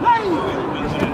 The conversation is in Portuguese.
52-21.